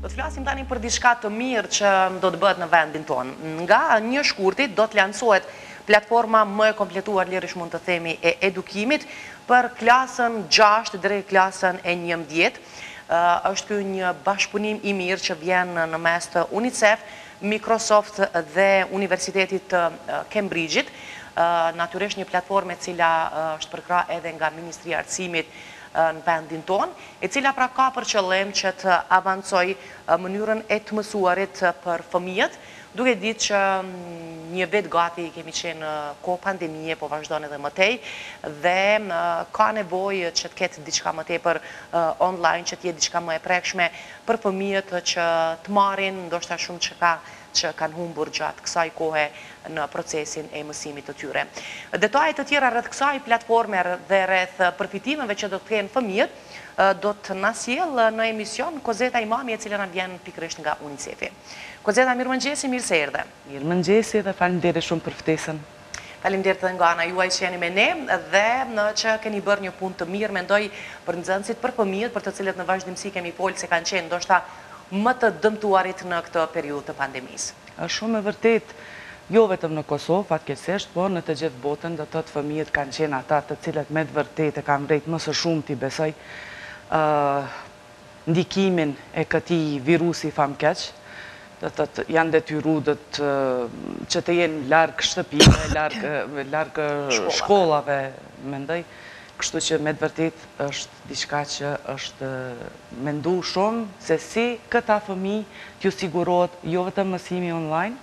Do të flasim tani për diçka të mirë që do të bëhet në vendin tonë. Nga një shkurti do të lansohet platforma më e kompletuar lirish mund të themi e edukimit për klasën 6 dhe klasën e 11. Është ky një bashkëpunim i mirë që vjen në mes të UNICEF, Microsoft dhe Universitetit të Cambridge-it. Natyrisht një platformë e cila është përkrah edhe nga Ministria e Arsimit në vendin tonë, e cila pra ka për qëllim që të avancojë mënyrën e të mësuarit për fëmijët, duke ditë që një vit gati kemi qenë në kohë pandemie, po vazhdon edhe më tej dhe ka nevojë që të ketë diçka më tepër online, që të jetë diçka më e prekshme për fëmijët që të marrin ndoshta shumë çka që kanë humbur gjatë kësaj kohe në procesin e mësimit të tyre. Detaje të tjera rreth kësaj platforme dhe rreth përfitimeve që do të kenë fëmijët do të na sjellë në emision Kozeta Imami e cila na vjen pikërisht nga UNICEF-i. Kozeta, mirëmëngjesi, mirë se erdhe! Mirëmëngjesi dhe faleminderit shumë për ftesën! Faleminderit edhe nga ana juaj që jeni me ne dhe që keni bërë një punë të mirë, mendoj për nxënësit, për fëmijët, për të cilët në vazhdimësi kemi folë se kanë qenë ndoshta më të dëmtuarit në këtë periudhë të pandemisë. Është shumë e vërtetë, jo vetëm në Kosovë fatkeqësisht, por në të gjithë botën, do të thotë fëmijët kanë qenë ata të cilët me të vërtetë e kanë vrejtë më së shumti besoj ndikimin e këtij virusi famëkeq, do të thotë janë detyru do të që të jenë larg shtëpive, larg larg shkollave mendoj, kështu që me të vërtetë është diçka që është mendu shumë se si këta fëmijë t'u sigurohet jo vetëm mësimi online,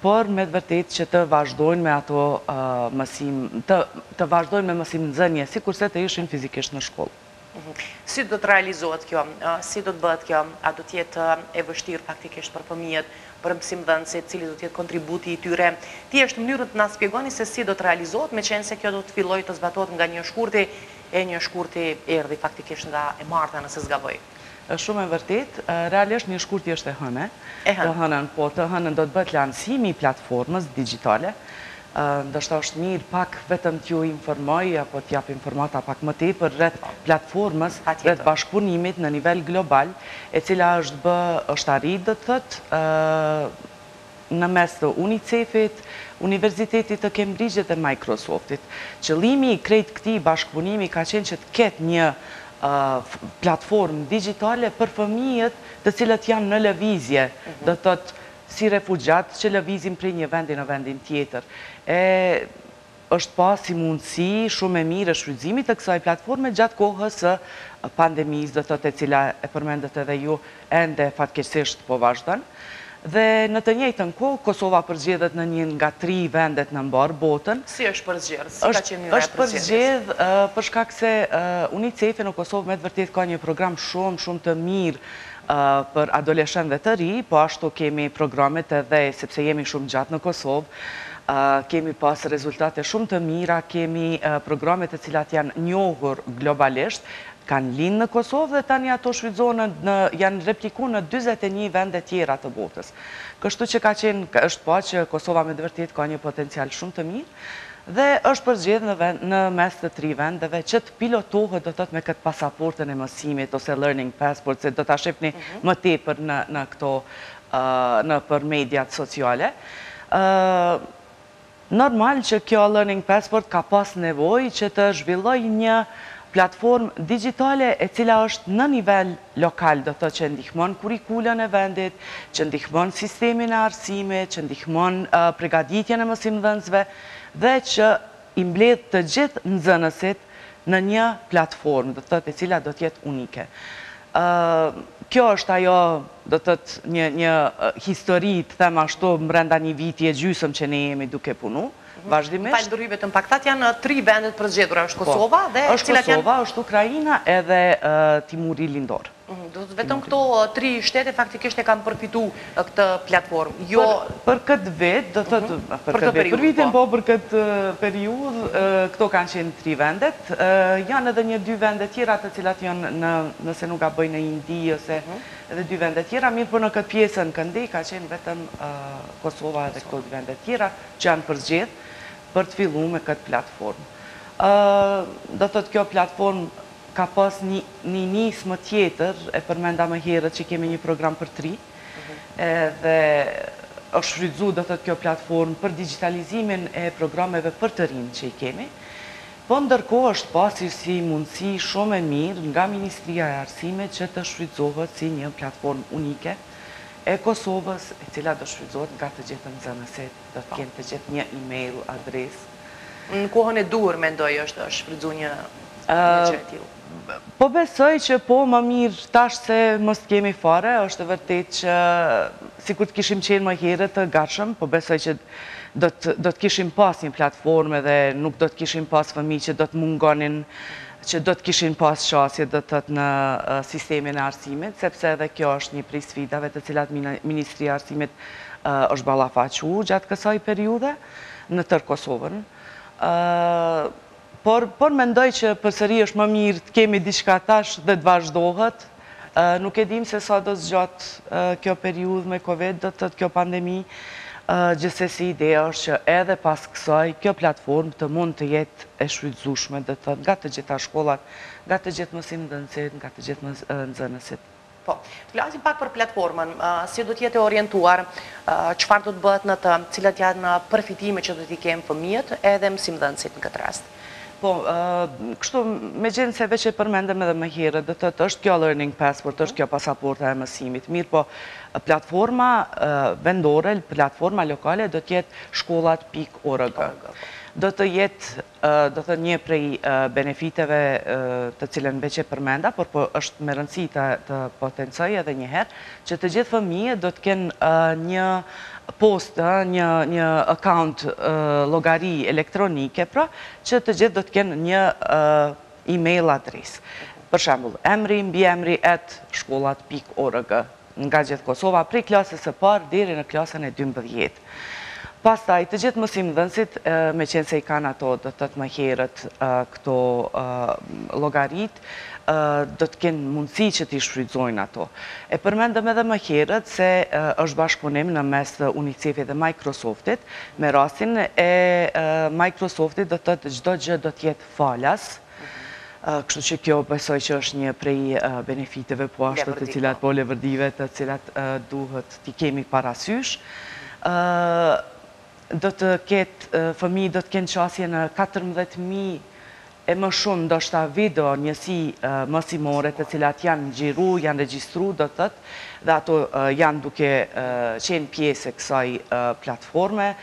por me të vërtetë që të vazhdojnë me ato mësim të të vazhdojnë me mësimnxënie sikurse të ishin fizikisht në shkollë. Si do të realizohet kjo? Si do të bëhet kjo? A do të jetë e vështirë faktikisht për fëmijët, për mësimdhënësit, cili do të jetë kontributi i tyre? Thjesht mënyrën të na spjegoni se si do të realizohet, meqenëse kjo do të fillojë të zbatohet nga një shkurti, e një shkurti erdhi faktikisht nga e marta nëse s'gaboj. Është shumë e vërtetë, realisht një shkurti është e hëne, të hënën, po të hënën do të bëhet lansimi i platformës digjitale, Ndoshta është mirë pak vetëm t'ju informoj apo të jap informata pak më tepër rreth platformës, rreth bashkëpunimit në nivel global, e cila është bë, është arritë do të thotë, në mes të UNICEF-it, Universitetit të Kembrixhit dhe Microsoft-it. Qëllimi i krejt këtij bashkëpunimi ka qenë që të ketë një platformë digjitale për fëmijët të cilët janë në lëvizje, do të thotë si refugjat që lëvizim prej një vendi në vendin tjetër. E është pa si mundësi shumë e mirë e shfrytëzimit të kësaj platforme gjatë kohës së pandemisë, do të thotë e cila e përmendët edhe ju, ende fatkeqësisht po vazhdon. Dhe në të njëjtën kohë Kosova përzgjidhet në një nga tri vendet në mbarë botën. Si është përzgjedhë? Si ka qenë mënyra e përzgjedhjes? Është përzgjedhë për shkak se UNICEF-i në Kosovë me të vërtetë ka një program shumë, shumë të mirë për adoleshentë dhe të ri, po ashtu kemi programet edhe sepse jemi shumë gjatë në Kosovë, kemi pas rezultate shumë të mira, kemi programet të cilat janë njohur globalisht, kanë lind në Kosovë dhe tani ato shfrytëzohen në janë repliku në dyzet e një vende tjera të botës. Kështu që ka qenë është pa që Kosova me të vërtetë ka një potencial shumë të mirë. Dhe është përzgjedh në mes të tri vendeve që të pilotohet do të thotë me këtë pasaportën e mësimit ose learning passport se do ta shihni më tepër në në këto nëpër mediat sociale. Normal që kjo learning passport ka pas nevojë që të zhvillojë një platformë digjitale e cila është në nivel lokal do të thotë që ndihmon kurrikulën e vendit, që ndihmon sistemin e arsimit, që ndihmon pregaditjen e mësimdhënësve dhe që i mbledh të gjithë nxënësit në një platformë, do të thotë e cila do të jetë unike. Kjo është ajo, do të thotë, një një histori, të them ashtu, brenda një viti e gjysmë që ne jemi duke punu. Vazhdimisht. Më fal për ndërhyrje, të paktën janë tri vendet e përzgjedhura, është Kosova dhe cilat janë? Është Kosova, është Ukraina edhe Timori Lindor. Do thotë vetëm këto tri shtete faktikisht e kanë përfitu këtë platformë, jo. Për këtë vit, do thotë për këtë periudhë. Për vitin po, për këtë periudhë, këto kanë qenë tri vendet. Janë edhe një dy vende tjera të cilat janë në, nëse nuk gaboj në Indi ose edhe dy vende tjera, mirëpo në këtë pjesën këndi ka qenë vetëm Kosova edhe këto dy vende tjera, që janë përzgjedh për të fillu me këtë platformë. Ë, do të thotë kjo platformë ka pas një një nismë tjetër, e përmenda më herët që kemi një program për të ri, edhe është shfrytëzu, do të thotë kjo platformë për digjitalizimin e programeve për të rinjtë që i kemi, po ndërkohë është pa si mundësi shumë e mirë nga Ministria e Arsimit që të shfrytëzohet si një platformë unike, e Kosovës, e cila do shfrytëzohet nga të gjithë nxënësit, do të kenë të gjithë një email adresë. Në kohën e duhur mendoni është është shfrytëzu një një gjë e tillë. Po besoj që po, më mirë tash se mos ta kemi fare, është e vërtetë që sikur të kishim qenë më herët të gatshëm,, po besoj që do të do të kishim pas një platformë dhe nuk do të kishim pas fëmijë që do të mungonin që do të kishin pas qasje do të thotë në sistemin e arsimit, sepse edhe kjo është një prej sfidave të cilat Ministria e Arsimit është ballafaqu gjatë kësaj periudhe në tërë Kosovën. Por por mendoj që përsëri është më mirë të kemi diçka tash dhe të vazhdohet, Nuk e dimë se sa do të zgjatë kjo periudhë me Covid, do të thotë kjo pandemi, gjithsesi ideja është që edhe pas kësaj kjo platformë të mund të jetë e shfrytëzueshme, do të thotë nga të gjitha shkollat, nga të gjithë mësimdhënësit, nga të gjithë nxënësit. Po, të flasim pak për platformën, si do të jetë e orientuar, çfarë do të bëhet në të, cilat janë përfitimet që do t'i kenë fëmijët edhe mësimdhënësit në këtë rast? Po, kështu, meqenëse veç e përmendëm edhe më herët, do të thotë është kjo learning passport, është kjo pasaporta e mësimit. Mirpo platforma vendore, platforma lokale do të jetë shkollat.org. Do të jetë, do të thotë një prej benefiteve të cilën veç e përmenda, por po është me rëndësi të potencoj edhe një herë, që të gjithë fëmijët do të kenë një post, ë, një një account, ë, llogari elektronike, pra, që të gjithë do të kenë një email adresë. Për shembull, emri, mbiemri, at shkollat pikë org, nga gjithë Kosova, prej klasës së parë deri në klasën e dymbëdhjetë. Pastaj, të gjithë mësimdhënësit, meqenëse i kanë ato, do të thotë më herët këto llogaritë, do të kenë mundësi që t'i shfrytëzojnë ato. E përmendëm edhe më herët se është bashkëpunim në mes të UNICEF-it dhe Microsoft-it, me rastin e Microsoft-it do të thotë çdo gjë do të jetë falas, Kështu që kjo besoj që është një prej benefiteve po ashtu të cilat po levërdive të cilat duhet t'i kemi parasysh. Do të ketë, fëmijët do të kenë qasje në katërmbëdhjetë mijë e më shumë ndoshta video njësi mësimore të cilat janë xhiru, janë regjistru do të thotë dhe ato janë duke qenë pjesë e kësaj platforme.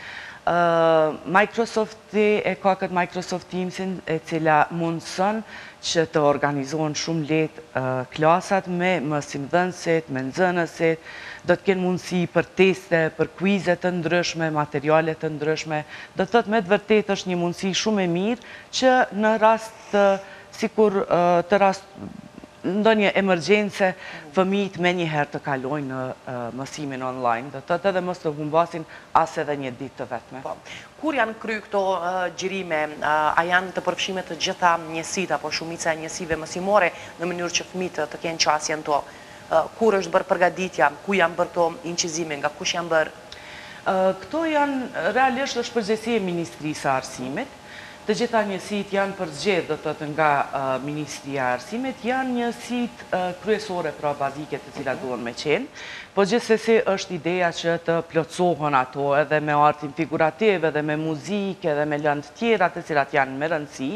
Microsoft e ka këtë Microsoft Teams-in e cila mundëson që të organizohen shumë lehtë klasat me mësimdhënësit, me nxënësit, do të kenë mundësi për teste, për kuize të ndryshme, materiale të ndryshme, do të thotë me të vërtetë është një mundësi shumë e mirë që në rast të sikur të rast ndonjë emergjence fëmijët menjëherë të kalojnë në mësimin online, do të thotë edhe mos të humbasin as edhe një ditë të vetme. Po. Kur janë kry këto xhirime, a janë të përfshime të gjitha njësitë apo shumica e njësive mësimore në mënyrë që fëmijët të kenë qasje në to? Kur është bërë përgatitja, ku janë bërë këto incizime, nga kush janë bërë? Këto janë, realisht është përgjegjësi e Ministrisë së Arsimit. Të gjitha njësitë janë përzgjedhë, do të thotë, nga Ministria e Arsimit. Janë njësitë kryesore, pra bazike, të cilat duhen me qenë. Po gjithsesi është ideja që të plotësohen ato edhe me artin figurativ edhe me muzikë edhe me lëndë tjera të cilat janë me rëndësi.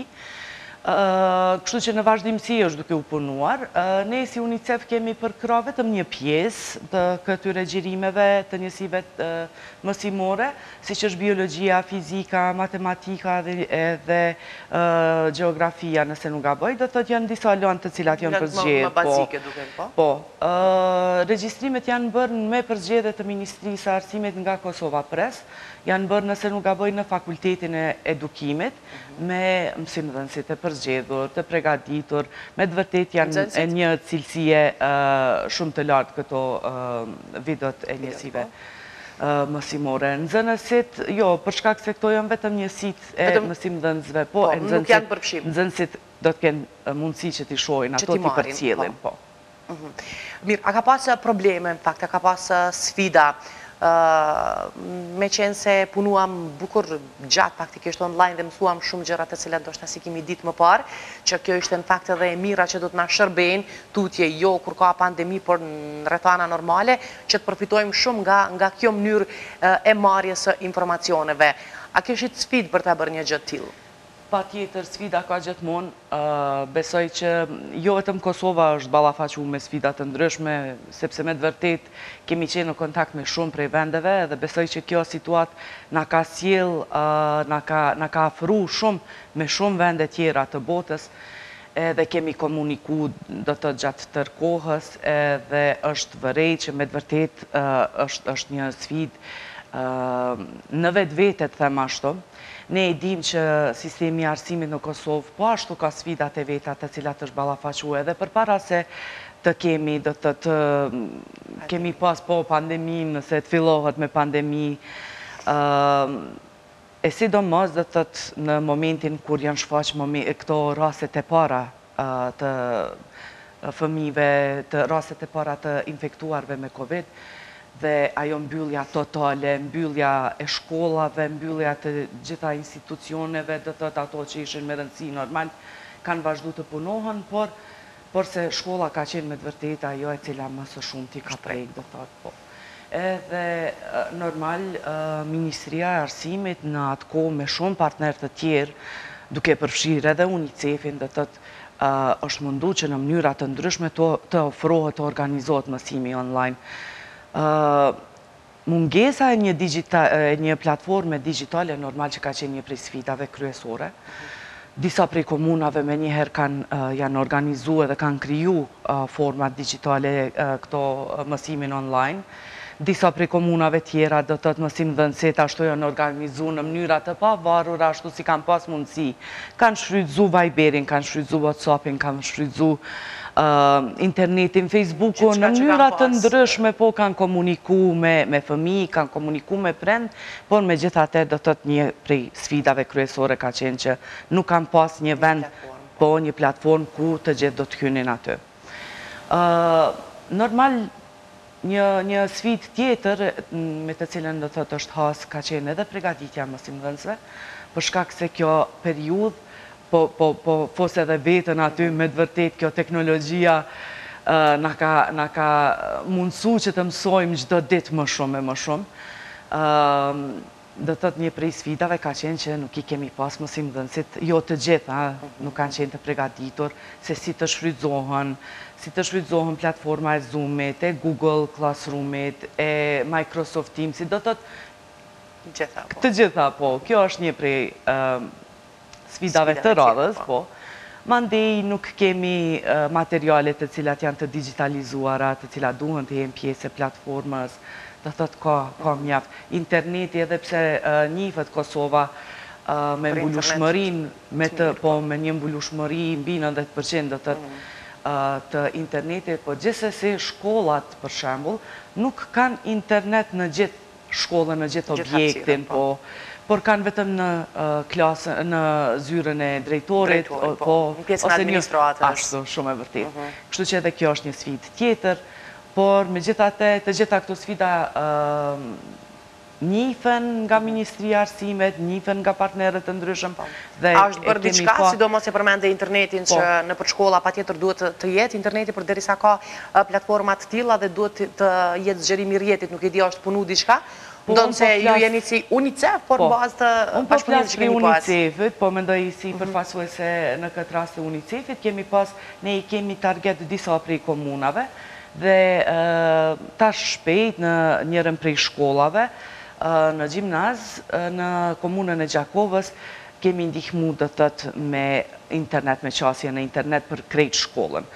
Kështu që në vazhdimësi është duke u punuar. Ne si UNICEF kemi përkrah vetëm një pjesë të këtyre xhirimeve të njësive mësimore, siç është biologjia, fizika, matematika edhe gjeografia nëse nuk gaboj, do të thotë janë disa lëndë të cilat janë përzgjedhë. Lëndë më bazike duken po. Po. Regjistrimet janë bërë me përzgjedhje të Ministrisë së Arsimit nga Kosova Press. Janë bërë nëse nuk gaboj në Fakultetin e Edukimit, me mësimdhënësit e përzgjedhur, të pregaditur, me të vërtetë janë e një cilësie shumë të lartë këto videot e njësive mësimore. Nxënësit, jo, për shkak se këto janë vetëm njësit e mësimdhënësve, po, e nxënësit, nxënësit do të kenë mundësi që t'i shohin ato, t'i përcjellin, po. Mirë, a ka pas probleme, në fakt, a ka pas sfida, me qenë se punuam bukur gjatë praktikisht online dhe mësuam shumë gjëra të cilat ndoshta s'i kemi ditë më parë, që kjo ishte në fakt edhe e mira që do të na shërbejnë, tutje jo kur ka pandemi, por në rrethana normale, që të përfitojmë shumë nga, nga kjo mënyrë e marrjes së informacioneve. A kishit sfidë për ta bërë një gjë të tillë? Patjetër, sfida ka gjithmonë. Besoj që jo vetëm Kosova është ballafaqu me sfida të ndryshme, sepse me të vërtetë kemi qenë në kontakt me shumë prej vendeve dhe besoj që kjo situatë na ka sjellë, na ka, na ka afru shumë me shumë vende tjera të botës, edhe kemi komuniku, do të thotë, gjatë tërë kohës, edhe është vërej që me të vërtetë është, është një sfidë në vetvete, të them ashtu. Ne e dimë që sistemi i arsimit në Kosovë po ashtu ka sfidat e veta të cilat është ballafaqu edhe përpara se të kemi do të thotë kemi pas po pandeminë se të fillohet me pandemi e sidomos do të thotë në momentin kur janë shfaq këto rastet e para të fëmijëve, të rastet e para të infektuarve me Covid dhe ajo mbyllja totale, mbyllja e shkollave, mbyllja të gjitha institucioneve, do të thotë ato që ishin me rëndësi normal, kanë vazhdu të punohen, por, por se shkolla ka qenë me të vërtetë ajo e cila më së shumti i ka prek, do të thotë, po. Edhe normal Ministria e Arsimit në atë kohë me shumë partnerë të tjerë, duke përfshirë edhe UNICEF-in, do të thotë, është mundu që në mënyra të ndryshme të ofrohet, të organizohet mësimi online. Mungesa e një platforme digjitale normal që ka qenë një prej sfidave kryesore. Disa prej komunave menjëherë kanë janë organizu edhe kanë kriju format digjitale këto mësimin online. Disa prej komunave tjera, do të thotë mësimdhënësit ashtu janë organizu në mënyra të pavarura ashtu si kanë pas mundësi. Kanë shfrytëzu Viberin, kanë shfrytëzu WhatsAppin, kanë shfrytëzu internetin, Fejsbukun, në mënyra të ndryshme po kanë komuniku me fëmijë, kanë komuniku me prind, por megjithatë do të thotë një prej sfidave kryesore ka qenë që nuk kanë pas një vend Po, një platformë ku të gjithë do të hynin aty. Ë, normal një një sfidë tjetër me të cilën do të thotë është hasë ka qenë edhe pregaditja e mësimdhënësve, për shkak se kjo periudhë po po po fus edhe veten aty, me të vërtetë kjo teknologjia ë na ka na ka mundësu që të mësojmë çdo ditë më shumë e më shumë. Ë, Do të thotë një prej sfidave ka qenë që nuk i kemi pas mësimdhënësit, jo të gjithë ë, nuk kanë qenë të pregatitur se si të shfrytëzohen, si të shfrytëzohen platforma e Zoom-it, e Google Classroom-it, e Microsoft Teams-it, do të thotë të gjitha po, kjo është një prej sfidave të radhës, po. Mandej nuk kemi materiale të cilat janë të digjitalizuara, të cilat duhen të jenë pjesë e platformës, do thotë ka ka mjaft. Interneti edhe pse njifet Kosova me mbulueshmërinë, po me një mbulueshmëri mbi nëntëdhjetë për qind do thotë të internetit, po gjithsesi shkollat për shembull nuk kanë internet në gjithë shkollën në gjithë objektin po por kanë vetëm në klasën në zyrën e drejtorit po në pjesën e administratës ashtu shumë e vërtetë kështu që edhe kjo është një sfidë tjetër por megjithatë të gjitha këto sfida njifen nga ministria e arsimit njifen nga partnerët e ndryshëm dhe e kemi pa... A është bërë diçka, sidomos e përmende internetin që nëpër shkolla patjetër duhet të jetë interneti, përderisa ka platforma të tilla dhe duhet të jetë zgjerimi i rrjetit, nuk e di a është punu diçka, ndonëse ju jeni si UNICEF, por në bazë të bashkëpunimit që keni pas. Unë po flas për UNICEF-in, po mendoj si përfaqësuese në këtë rast të UNICEF-it, kemi pas, ne i kemi target disa prej komunave, dhe tash shpejt në njërën prej shkollave, në gjimnaz në komunën e Gjakovës kemi ndihmu do të thotë me internet me qasje në internet për krejt shkollën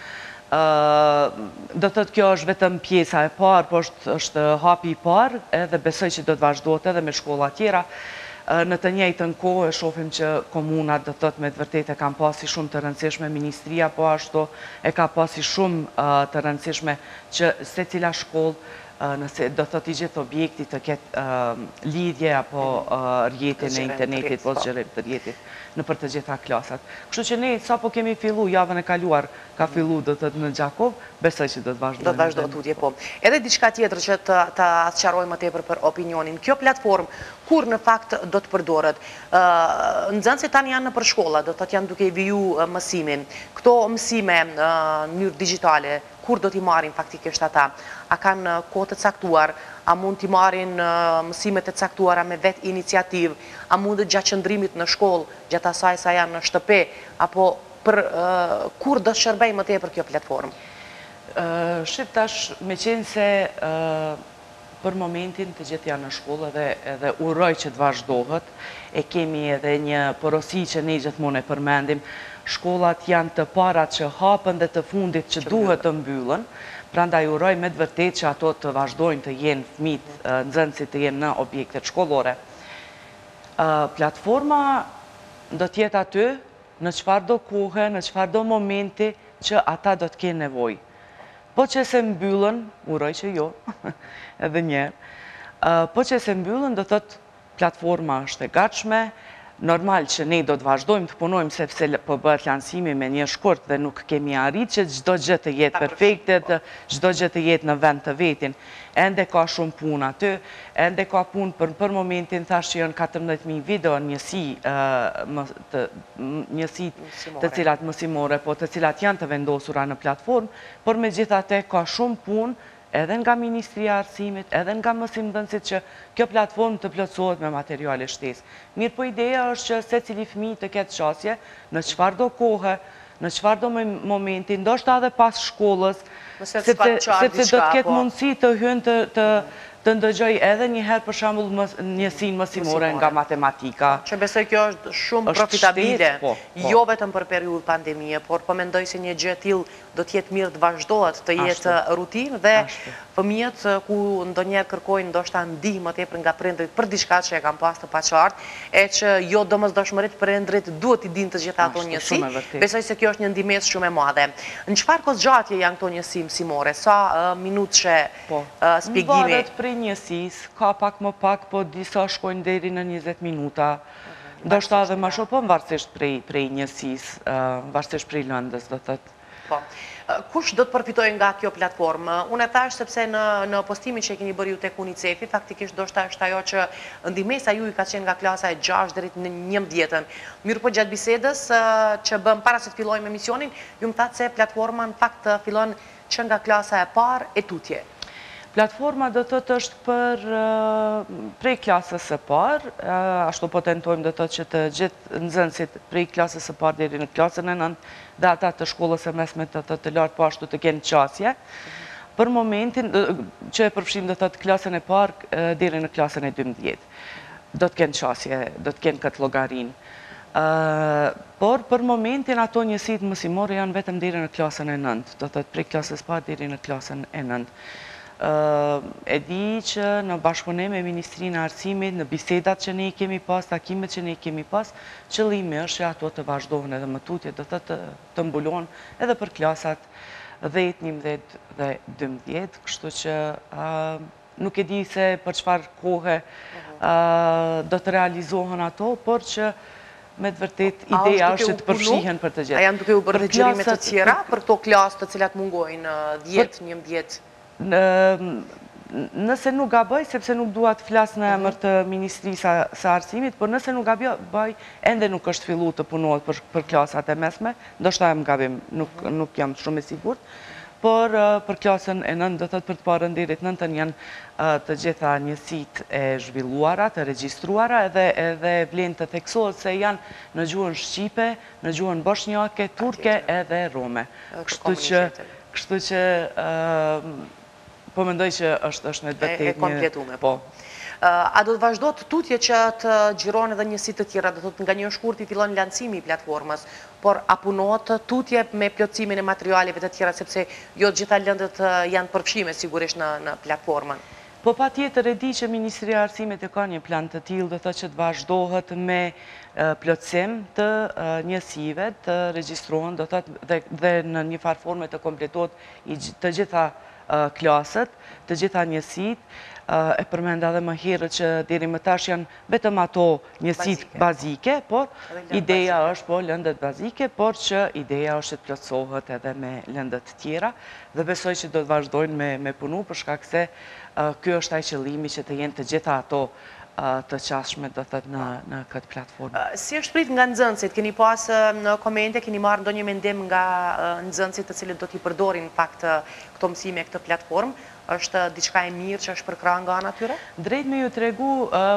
do të thotë kjo është vetëm pjesa e parë po është hapi i parë edhe besoj që do të vazhdohet edhe me shkolla tjera në të njëjtën kohë e shofim që komunat do të thotë me të vërtetë e kanë pasi shumë të rëndësishme ministria po ashtu e ka pasi shumë të rëndësishme që secila shkollë Nëse do thotë i gjithë objekti të ketë lidhje apo rrjetin e internetit, po zgjerim të rrjetit nëpër të gjitha klasat. Kështu që ne sapo kemi fillu, javën e kaluar ka fillu do thotë në Gjakovë, besoj që do të vazhdojmë. Do të vazhdojë tutje, po. Edhe diçka tjetër që ta sqarojmë më tepër për opinionin. Kjo platformë kur në fakt do të përdoret? Nxënësit tani janë nëpër shkolla, do thotë janë duke i viju mësimin. Këto mësime në mënyrë digjitale Kur do t'i marrin faktikisht ata? A kanë kohë të caktuar? A mund t'i marrin mësimet e caktuara me vetiniciativë? A mundet gjatë qëndrimit në shkollë, gjatë asaj sa janë në shtëpi? Apo për kur do të shërbejë më tepër kjo platformë? Shiqo tash, meqenëse Për momentin të gjithë janë në shkollë edhe uroj që të vazhdohet. E kemi edhe një porosi që ne gjithmonë e përmendim, shkollat janë të parat që hapen dhe të fundit që duhet të mbyllen, prandaj uroj me të vërtetë që ato të vazhdojnë të jenë, fëmijtë, nxënësit të jenë në objektet shkollore. Platforma do të jetë aty në çfarëdo kohe, në çfarëdo momenti që ata do të kenë nevojë. Po qe se mbyllën, uroj që jo, edhe një herë, po qe se mbyllën do thotë platforma është e gatshme, normal që ne do të vazhdojmë të punojmë sepse po bëhet lansimi me një shkurt dhe nuk kemi arritë që çdo gjë të jetë perfekte dhe çdo gjë të jetë në vend të vetin. Ende ka shumë punë aty, ende ka punë për për momentin thashë që janë katërmbëdhjetë mijë video njësi më njësitë të cilat mësimore, po të cilat janë të vendosura në platformë, por megjithatë ka shumë punë edhe nga Ministria e Arsimit, edhe nga mësimdhënësit që kjo platformë të plotësohet me materiale shtesë. Mirëpo ideja është që secili fëmijë të ketë qasje në çfarëdo kohe, në çfarëdo momenti, ndoshta edhe pas shkollës, sepse do të ketë mundësi të hyjë në të Të ndëgjoj edhe një herë për shembull njësinë mësimore nga matematika. Po, që besoj kjo është shumë profitabile, jo vetëm për periudhë pandemie, por po mendoj se një gjë e tillë do të jetë mirë të vazhdohet, të jetë rutinë dhe fëmijët ku ndonjëherë kërkojnë ndoshta ndihmë më tepër nga prindërit për diçka që e kanë pas të paqartë e që jo domosdoshmërisht prindërit duhet t'i dinë të gjitha ato njësi, besoj se kjo është një ndihmesë shumë e madhe. Në çfarë kohëzgjatje janë këto njësi mësimore, sa minutëshe Po. Shpjegimi. Varet prej njësisë, ka pak më pak, po disa shkojnë deri në njëzet minuta. Ndoshta edhe më shumë, po varësisht prej njësisë, varësisht prej lëndës, do thotë. Po. Kush do të përfitojë nga kjo platformë? Unë e thashë se në postimin që e keni bërë ju tek UNICEF-i, faktikisht ndoshta është ajo që ndihmesa juaj ka qenë nga klasa e gjashtë deri të nëntën. Mirëpo gjatë bisedës që bëmë para se të fillojmë emisionin, ju më thatë se platforma në fakt fillon që nga klasa e parë e tutje. Platforma do të thotë është për prej klasës së parë, ashtu po tentojmë do të thotë që të gjithë nxënësit prej klasës së parë deri në klasën e nëntë dhe ata të shkollës së mesme do thotë të lartë po ashtu të kenë qasje. Për momentin që e përfshijmë do të thotë klasën e parë deri në klasën e dymbëdhjetë. do të kenë qasje, do të kenë këtë llogarinë. Por për momentin ato njësitë mësimore janë vetëm deri në klasën e nëntë, do të thotë prej klasës parë deri në klasën e nëntë. E di që në bashkëpunim me Ministrinë e Arsimit, në bisedat që ne i kemi pas, takimet që ne i kemi pas, qëllimi është që ato të vazhdohen edhe më tutje, do të thotë të mbulohen edhe për klasat dhjetë, njëmbëdhjetë dhe dymbëdhjetë, kështu që Nuk e di se për çfarë kohe do të realizohen ato, por që me të vërtet ideja është të përfshihen për të gjithë. A janë duke u bërë regjistrime të tjera për këto klasë të cilat mungojnë 10, 11? Nëse nuk gaboj, sepse nuk dua të flas në emër të Ministrisë së Arsimit, por nëse nuk gaboj, ende nuk është fillu të punohet për klasat e mesme, ndoshta jam gabim, nuk jam shumë e sigurt, Por për klasën e nëntë, do të thotë për të parën deri te nënta janë të gjitha njësitë e zhvilluara, të regjistruara edhe edhe vlen të theksohet se janë në gjuhën shqipe, në gjuhën boshnjake, turke edhe rome. Kështu që kështu që Po mendoj që është është me të vërtetë një e kompletume. Po. A do të vazhdohet tutje që të xhirohen edhe njësi të tjera, do thotë nga një shkurti fillon lancimi i platformës, por a punohet tutje me plotësimin e materialeve të tjera sepse jo të gjitha lëndët janë përfshi me sigurisht në në platformën. Po patjetër e di që Ministria e Arsimit e ka një plan të tillë, do thotë që të vazhdohet me plotësim të njësive, të regjistrohen, do thotë dhe dhe në një farë forme të kompletohen të gjitha klasët, të gjitha njësitë, e përmenda dhe më herët që deri më tash janë vetëm ato njësitë bazike, por ideja është po lëndët bazike, por që ideja është që të plotësohet edhe me lëndët tjera, dhe besoj që do të vazhdojnë me punu, për shkak se ky është ai qëllimi që të jenë të gjitha ato të qasshme do të thotë në në këtë platformë. Si është pritë nga nxënësit? Keni pas në komente, keni marrë ndonjë mendim nga nxënësit të cilët do t'i përdorin në fakt këto mësime, këtë platformë? Është diçka e mirë që është përkrahë nga ana tyre? Drejt me ju tregu,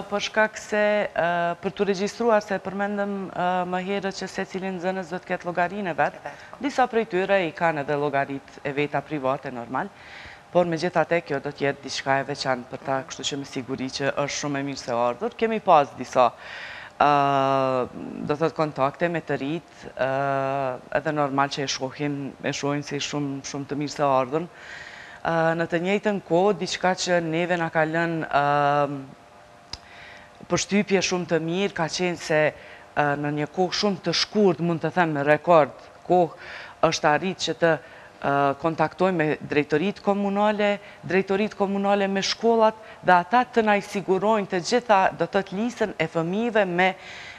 për shkak se për t'u regjistruar, se e përmendëm më herët që secili nxënës do të ketë llogarinë e vet, disa prej tyre i kanë edhe llogaritë e veta private normal, Por megjithatë kjo do të jetë diçka e veçantë për ta, kështu që me siguri që është shumë e mirëseardhur. Kemi pas disa, do thotë kontakte me të rijtë, edhe normal që e shohim, e shohim si shumë shumë të mirëseardhur. Në të njëjtën kohë, diçka që neve na ka lënë Përshtypje shumë të mirë ka qenë se në një kohë shumë të shkurt, mund të them rekord kohë, është arrit që të kontaktojmë me drejtoritë komunale, drejtoritë komunale me shkollat dhe ata të na i sigurojnë të gjitha do të thotë listën e fëmijëve me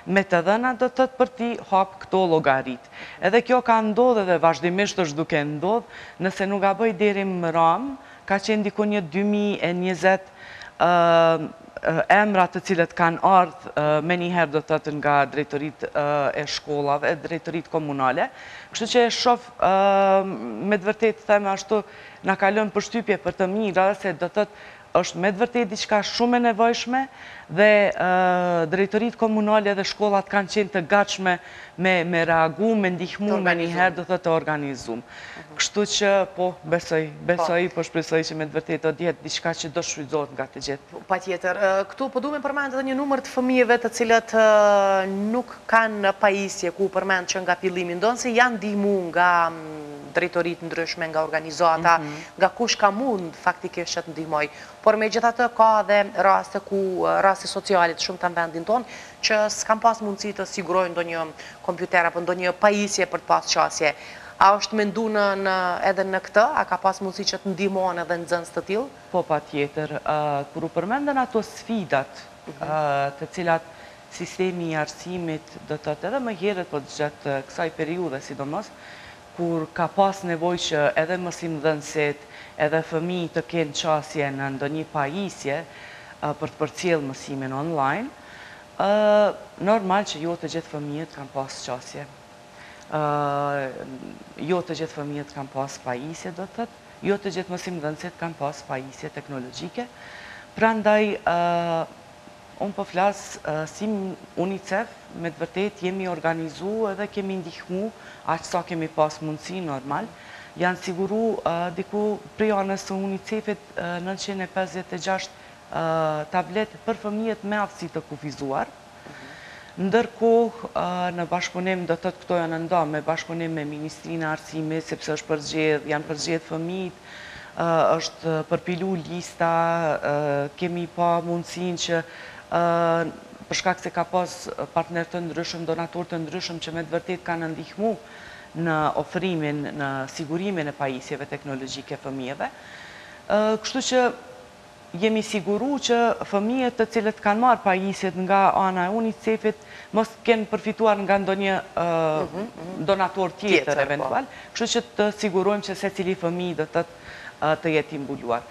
me të dhëna do të thotë për t'i hapë këto llogaritë. Edhe kjo ka ndodhë edhe vazhdimisht është duke ndodhë, nëse nuk gaboj deri mbrëmë, Ka qenë diku një mijë e njëzet emra të cilët kanë ardhë menjëherë do të thotë nga drejtoritë e shkollave e drejtoritë komunale, kështu që e shoh me të vërtetë them ashtu na ka lënë përshtypje për të mira se do të thotë është me të vërtetë diçka shumë e nevojshme dhe drejtoritë komunale dhe shkollat kanë qenë të gatshme me me reagu me ndihmu menjëherë do thotë të organizum kështu që po besoj besoj po shpresoj që me të vërtetë do të jetë diçka që do shfrytëzohet nga të gjithë. Patjetër këtu po du me përmend edhe një numër të fëmijëve të cilët nuk kanë pajisje ku u përmend që nga fillimi ndonëse janë ndihmu nga drejtori të ndryshme nga organizata nga kush ka mund faktikisht që të ndihmojë por megjithatë ka edhe raste ku raste sociale të shumta në vendin tonë që s'kanë pasë mundësi të sigurojnë ndonjë kompjuter apo ndonjë pajisje për të pasë qasje. A është mendu në në edhe në këtë? A ka pasë mundësi që të ndihmohen edhe nxënës të tillë? Po patjetër. Kur u përmendën ato sfidat të cilat sistemi i arsimit do të thotë edhe më herët po gjatë kësaj periudhe sidomos kur ka pasë nevojë që edhe mësimdhënësit edhe fëmijë të kenë qasje në ndonjë pajisje për të përcjellë mësimin online, Ë normal që jo të gjithë fëmijët kanë pas qasje. Ë jo të gjithë fëmijët kanë pas pajisje, do të thotë, jo të gjithë mësimdhënësit kanë pas pajisje teknologjike. Prandaj ë unë po flas si UNICEF, me të vërtetë jemi organizu edhe kemi ndihmu aq sa kemi pas mundësi normal. Janë siguru diku prej anës së UNICEF-it nëntëqind e pesëdhjetë e gjashtë tablet për fëmijët me aftësi të kufizuar. Ndërkohë, në bashkëpunim, do të thotë këto janë nda me bashkëpunim me Ministrinë e Arsimit, sepse është përzgjedh, janë përzgjedh fëmijët, është përpilu lista, kemi pa mundësinë që për shkak se ka pas partnerë të ndryshëm, donatorë të ndryshëm që me të vërtetë kanë ndihmu në ofrimin, në sigurimin e pajisjeve teknologjike fëmijëve. Kështu që jemi siguru që fëmijët të cilët kanë marrë pajisjet nga ana e UNICEF-it mos të kenë përfituar nga ndonjë donator tjetër eventual, kështu që të sigurojmë që secili fëmijë do të thotë të jetë i mbuluar.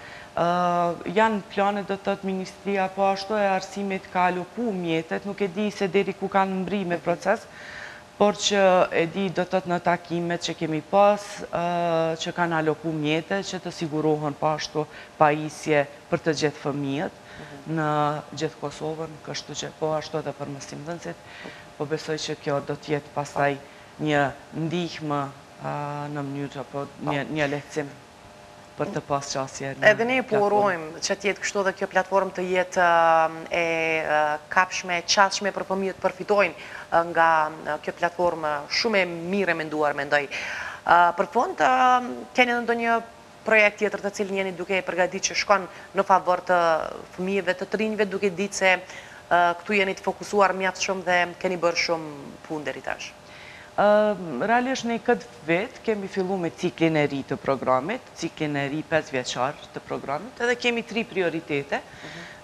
Janë planet do të thotë ministria po ashtu e arsimit ka aloku mjetet, nuk e di se deri ku kanë mbri me proces, Por që e di do të thotë në takimet që kemi pas që kanë aloku mjete që të sigurohen po ashtu pajisje për të gjithë fëmijët në gjithë Kosovën, kështu që po ashtu edhe për mësimdhënësit, po besoj që kjo do të jetë pastaj një ndihmë në mënyrë apo një lehtësim. për të pas qasje në platformë. Edhe ne po urojmë që të jetë kështu dhe kjo platformë të jetë e kapshme, e qasshme për fëmijët të përfitojnë nga kjo platformë shumë e mirë e menduar mendoj. Për fund, keni edhe ndonjë projekt tjetër të cilin jeni duke e përgadit që shkon në favor të fëmijëve, të të rinjve duke ditë se këtu jeni të fokusuar mjaft shumë dhe keni bërë shumë punë deri tash? Realisht ne këtë vit kemi fillu me ciklin e ri të programit, ciklin e ri pesë vjeçar të programit, edhe kemi tri prioritete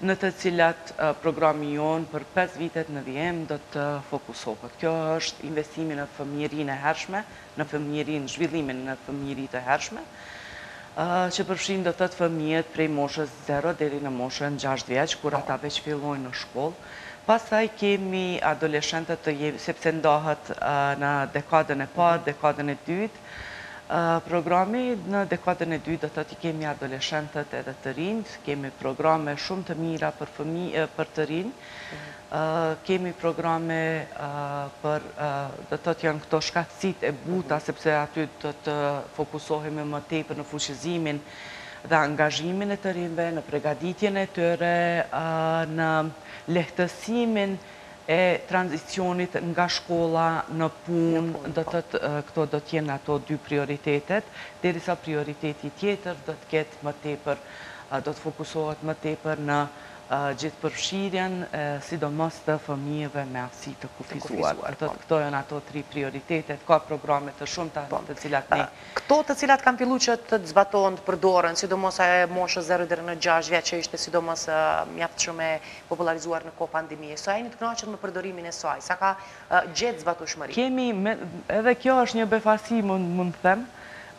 në të cilat programi jonë për pesë vitet në vijim do të fokusohet. Kjo është investimi në fëmijërinë e hershme, në fëmijërinë, zhvillimin në fëmijëri të hershme, që përfshin do të thotë fëmijët prej moshës zero deri në moshën gjashtë vjeç, kur ata veç fillojnë në shkollë. Pastaj kemi adoleshentët të jemi, sepse ndahet në dekadën e parë, dekadën e dytë, programi, në dekadën e dytë do të thotë i kemi adoleshentët edhe të rinjtë, kemi programe shumë të mira për, për të rinj, Kemi programe për, do të thotë janë këto shkathtësitë e buta, sepse aty do të fokusohemi më tepër në fuqizimin dhe angazhimin e të rinjve, në pregaditjen e tyre, në lehtësimin e tranzicionit nga shkolla në punë, do të thotë këto do të jenë ato dy prioritetet, derisa prioriteti tjetër do të ketë më tepër, do të fokusohet më tepër në gjithëpërfshirjen sidomos të fëmijëve me aftësi të kufizuar. Do të thotë këto janë ato tri prioritetet, ka programe të shumta në të cilat ne. Këto të cilat kanë filluar që të zbatohen, të përdoren, sidomos ajo e moshës zero deri në gjashtë vjeç që ishte sidomos mjaft shumë e popullarizuar në kohë pandemie. Sa jeni të kënaqur me përdorimin e saj, sa ka gjetë zbatueshmëri? Kemi, edhe kjo është një befasi mund të them,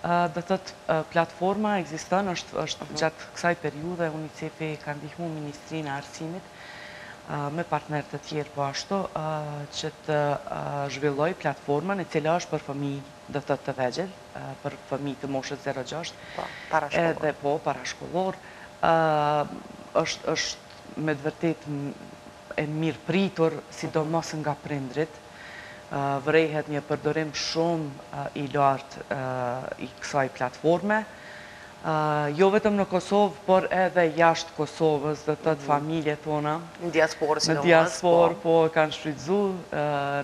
Do të thotë platforma ekziston, është është gjatë kësaj periudhe UNICEF-i ka ndihmu Ministrinë e Arsimit me partnerë të tjerë po ashtu që të zhvillojë platformën e cila është për fëmijë, do të thotë të vegjël, për fëmijë të moshës 0-6. Po, parashkollor. Edhe po, parashkollor. Është është me të vërtetë e mirëpritur sidomos nga prindërit, vërehet një përdorim shumë i lartë i kësaj platforme, jo vetëm në Kosovë, por edhe jashtë Kosovës, do të thotë familjet tona, në diasporë sidomos, në diasporë po e kanë shfrytëzu,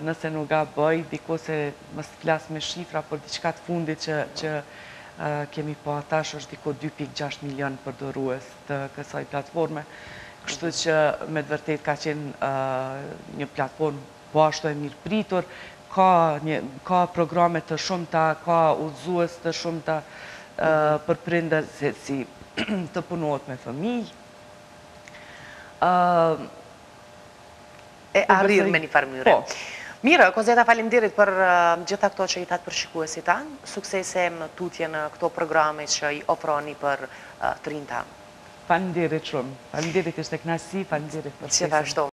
nëse nuk gaboj, diku se mos flas me shifra, por diçka të fundit që kemi pa tash është diku dy pikë gjashtë milionë përdorues. të kësaj platforme, kështu që me të vërtetë ka qenë një platformë po ashtu e mirëpritur, ka programe të shumta, ka udhëzues të shumta për prindër se si të punohet me fëmijë. E arrirë me njëfarë mënyre. Mirë, Kozeta faleminderit për gjitha këto që i thatë për shikuesit tanë. Suksese më tutje në këto programe që i ofroni për të rinjtë tanë. Faleminderit shumë. Faleminderit, ishte kënaqësi. Faleminderit për ftesën.